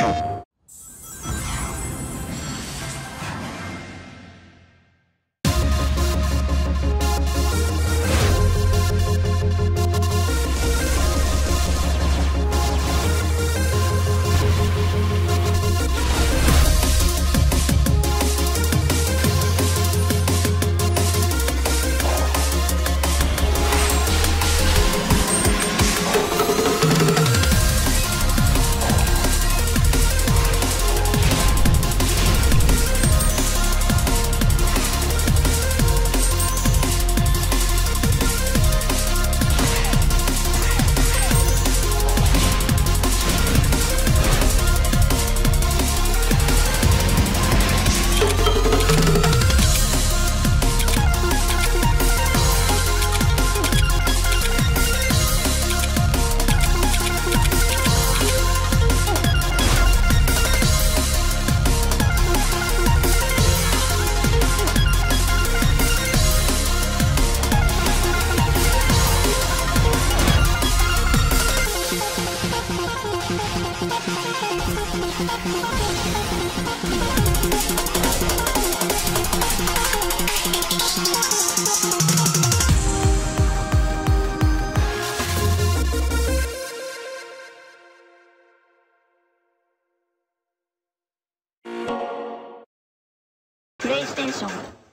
you. プレイステーション